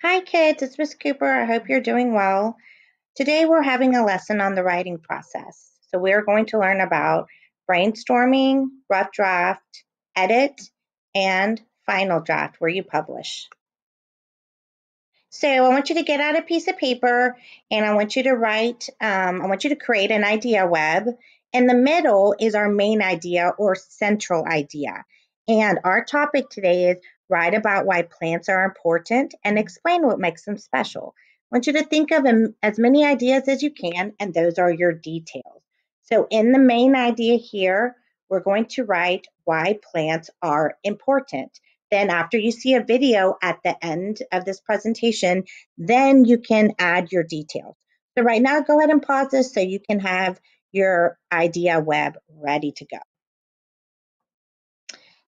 Hi kids, it's Miss Cooper. I hope you're doing well. Today we're having a lesson on the writing process. So we're going to learn about brainstorming, rough draft, edit, and final draft where you publish. So I want you to get out a piece of paper and I want you to write, um, I want you to create an idea web. In the middle is our main idea or central idea. And our topic today is write about why plants are important and explain what makes them special. I want you to think of as many ideas as you can, and those are your details. So in the main idea here, we're going to write why plants are important. Then after you see a video at the end of this presentation, then you can add your details. So right now, go ahead and pause this so you can have your idea web ready to go.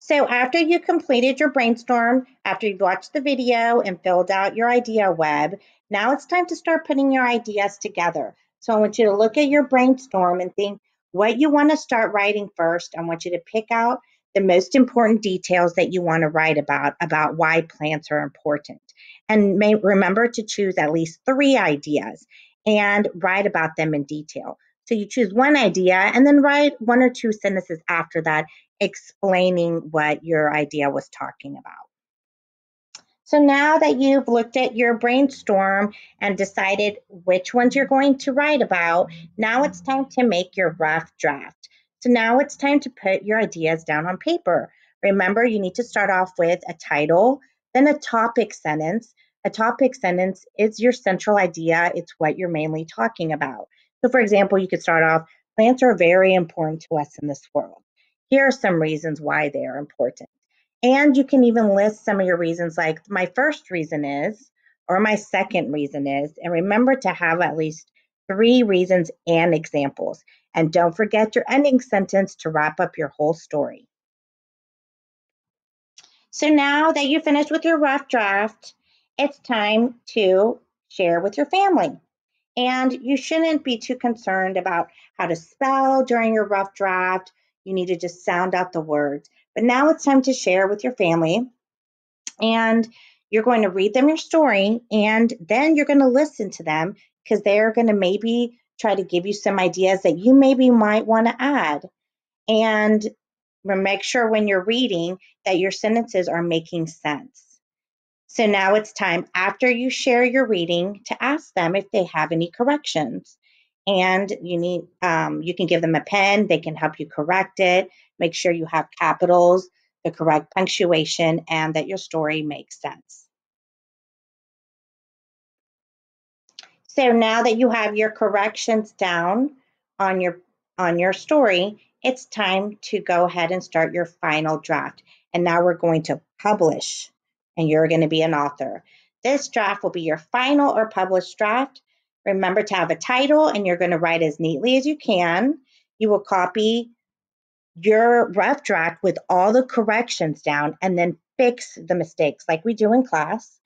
So after you completed your brainstorm, after you've watched the video and filled out your idea web, now it's time to start putting your ideas together. So I want you to look at your brainstorm and think what you want to start writing first. I want you to pick out the most important details that you want to write about, about why plants are important. And may, remember to choose at least three ideas and write about them in detail. So you choose one idea and then write one or two sentences after that explaining what your idea was talking about. So now that you've looked at your brainstorm and decided which ones you're going to write about, now it's time to make your rough draft. So now it's time to put your ideas down on paper. Remember, you need to start off with a title, then a topic sentence. A topic sentence is your central idea, it's what you're mainly talking about. So, for example, you could start off plants are very important to us in this world. Here are some reasons why they are important. And you can even list some of your reasons, like my first reason is, or my second reason is. And remember to have at least three reasons and examples. And don't forget your ending sentence to wrap up your whole story. So now that you finished with your rough draft, it's time to share with your family. And you shouldn't be too concerned about how to spell during your rough draft. You need to just sound out the words. But now it's time to share with your family. And you're going to read them your story, and then you're going to listen to them because they're going to maybe try to give you some ideas that you maybe might want to add. And make sure when you're reading that your sentences are making sense. So now it's time after you share your reading to ask them if they have any corrections. And you need um, you can give them a pen, they can help you correct it. Make sure you have capitals, the correct punctuation, and that your story makes sense. So now that you have your corrections down on your on your story, it's time to go ahead and start your final draft. And now we're going to publish and you're going to be an author. This draft will be your final or published draft. Remember to have a title and you're going to write as neatly as you can. You will copy your rough draft with all the corrections down and then fix the mistakes like we do in class.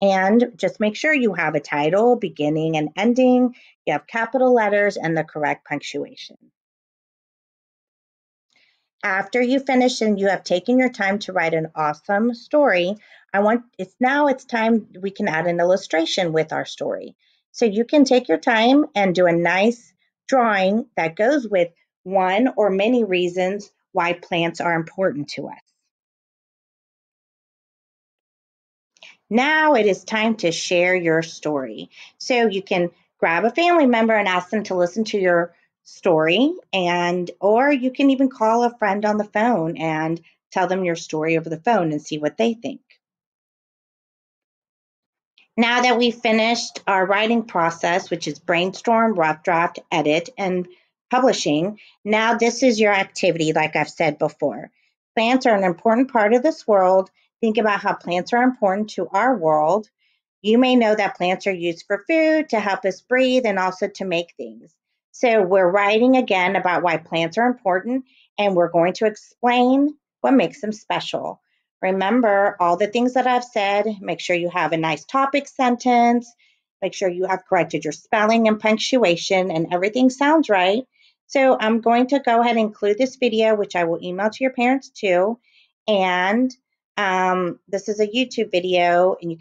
And just make sure you have a title, beginning and ending, you have capital letters, and the correct punctuation. After you finish and you have taken your time to write an awesome story, I want it's now it's time we can add an illustration with our story. So you can take your time and do a nice drawing that goes with one or many reasons why plants are important to us. Now it is time to share your story. So you can grab a family member and ask them to listen to your story and or you can even call a friend on the phone and tell them your story over the phone and see what they think. Now that we've finished our writing process, which is brainstorm, rough draft, edit, and publishing, now this is your activity, like I've said before. Plants are an important part of this world. Think about how plants are important to our world. You may know that plants are used for food, to help us breathe, and also to make things. So we're writing again about why plants are important, and we're going to explain what makes them special. Remember all the things that I've said. Make sure you have a nice topic sentence. Make sure you have corrected your spelling and punctuation and everything sounds right. So I'm going to go ahead and include this video, which I will email to your parents too. And um, this is a YouTube video and you